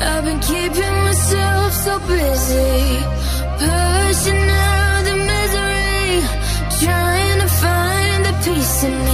I've been keeping myself so busy, pushing out the misery, trying to find the peace in me.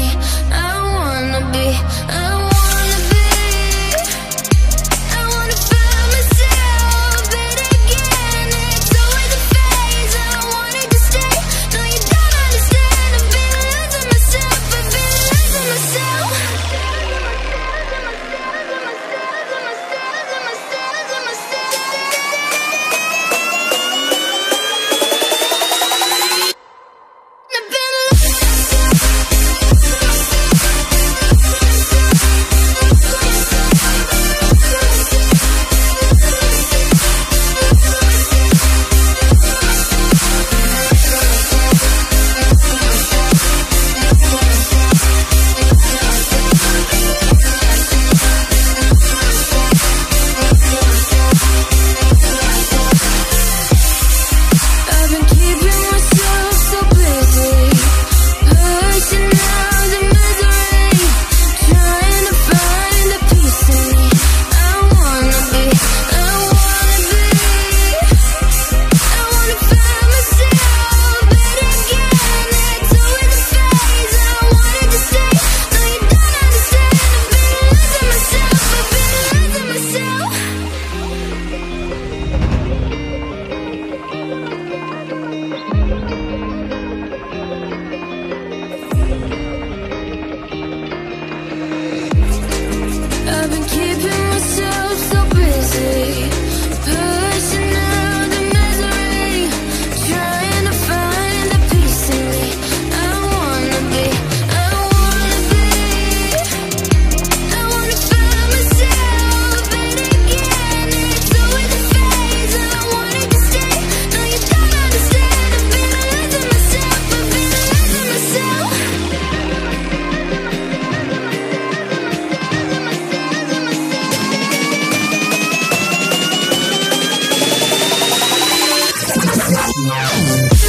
Yeah.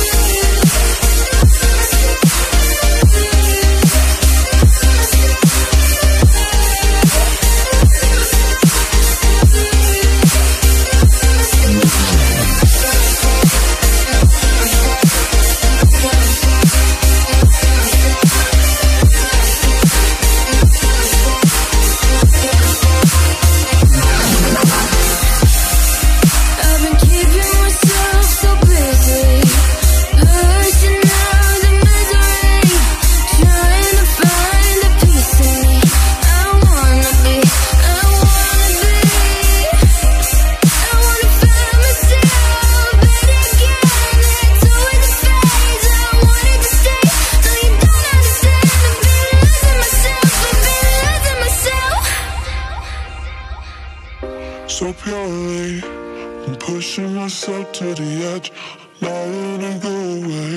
so purely. Been pushing myself to the edge, not letting go away.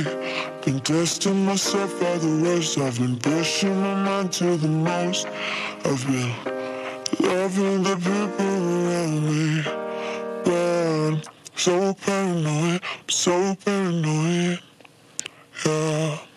Been testing myself by the ways I've been pushing my mind to the most. I've been loving the people around me. But I'm so paranoid, I'm so paranoid. Yeah.